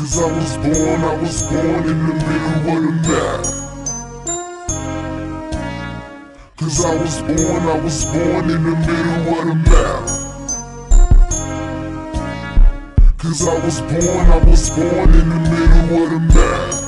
Cause I was born, I was born in the middle of the map. Cause I was born, I was born in the middle of the map. Cause I was born, I was born in the middle of the map.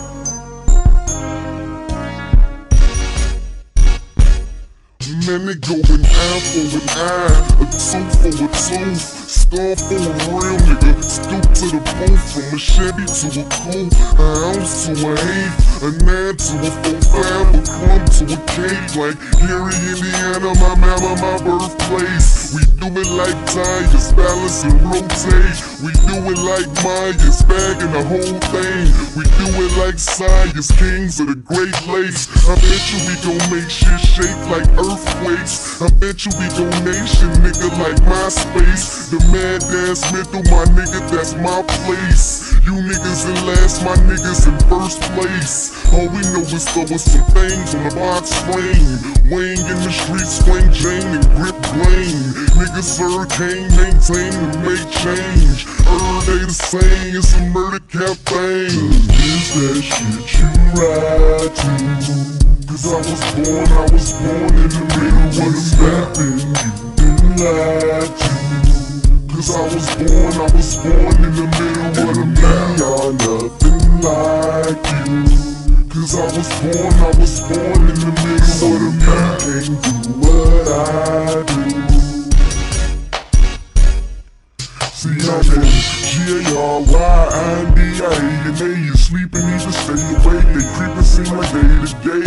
Man, they going eye for an eye, a tooth for a skull for a real nigga, stoop to the booth, from a Chevy to a coupe, an ounce to a eighth, a nine to a four five, a crumb to a cake, like Gary, Indiana, my mama, my birthplace. We do it like tires, balance and rotate. We do it like Myers, bagging the whole thing. We do it like science, kings of the Great Lakes. I bet you we gon' make shit shake like earthquakes. I bet you we donation, nigga, like MySpace. The mad dance mental, my nigga, that's my place. You niggas in last, my niggas in first place. All we know is throw us some things on the box frame. Wing in the streets, swing Jane and grip grain. Niggas hurricane, maintain and make change. Every day the same, it's a murder campaign. Is that shit you ride to? Cause I was born, I was born in the middle of the map and you. Cause I was born, I was born in the middle of the map. Y'all nothing like you. Cause I was born, I was born in the middle of the map. Can't do what I do. See, I'm in G-A-R-Y-I-N-D-A And they you sleeping, need to stay awake. They creeping seem like day to day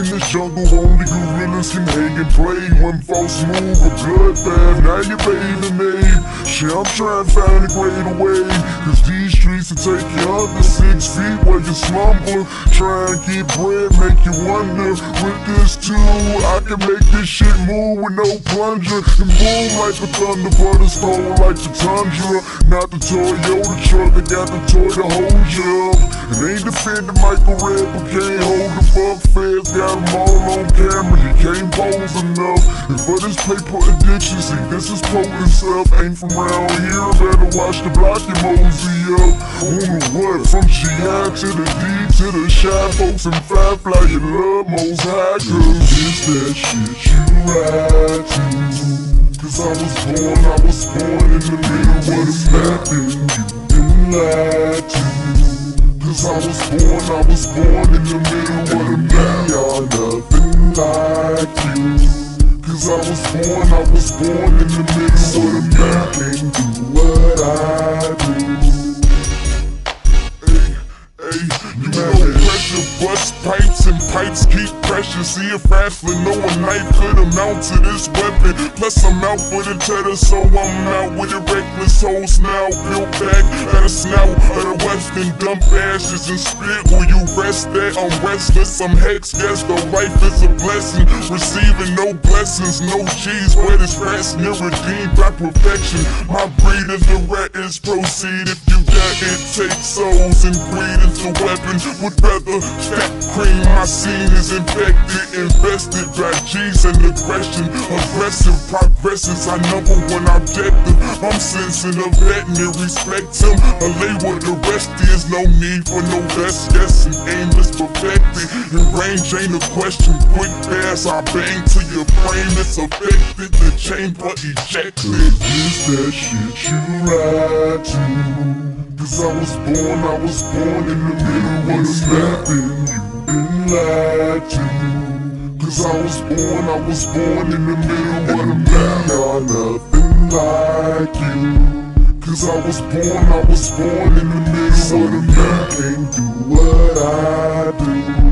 In the jungle, only gorillas can hang and play. One false move, a bloodbath, now you're bathing me. Shit, I'm trying to find a greater way. Cause streets will take you under six feet While you slumber. Try and get bread, make you wonder. With this too, I can make this shit move with no plunger. And boom like the thunder, but it's stone like the tundra. Not the Toyota truck, I got the toy to hold you up It ain't defending Michael Red, but can't hold the fuck feds Got them all on camera, you can't enough And for this paper addiction, see this is potent stuff. Ain't from around here, better watch the block and mosey up. On the what, from GI to the D to the shy. Folks and five fly you love most high. Cause it's that shit you ride to. Cause I was born, I was born in the middle of the And you been lied to. Cause I was born, I was born in the middle of the map Y'all nothing Cause I was born, I was born in the middle of the map Can't do what I do bust pipes and pipes keep pressure. See if wrestling, no a knife could amount to this weapon. Plus I'm out for the cheddar, so I'm out with a reckless whole snout Built back at a snout of the western Dump ashes and spit. Will you rest at I'm restless, I'm hex, yes the life is a blessing. Receiving no blessings, no cheese Where this rest near redeemed by perfection. My breed is the rat is proceed. If you die it takes souls and greed is weapons weapon Would rather fat cream, my scene is infected Invested by G's and aggression. Aggressive progresses, I number one objective. I'm sensing a veterinary respect him A lay where the rest. Is No need for no best guessing Aimless perfected. And range ain't a question. Quick pass, I bang to your brain, It's affected, the chamber ejected. Is that shit you ride to? Cause I was born, I was born in the middle of And you been lied to. Cause I was born, I was born in the middle of the map Y'all nothing like you. Cause I was born, I was born in the middle of the map Can't do what I do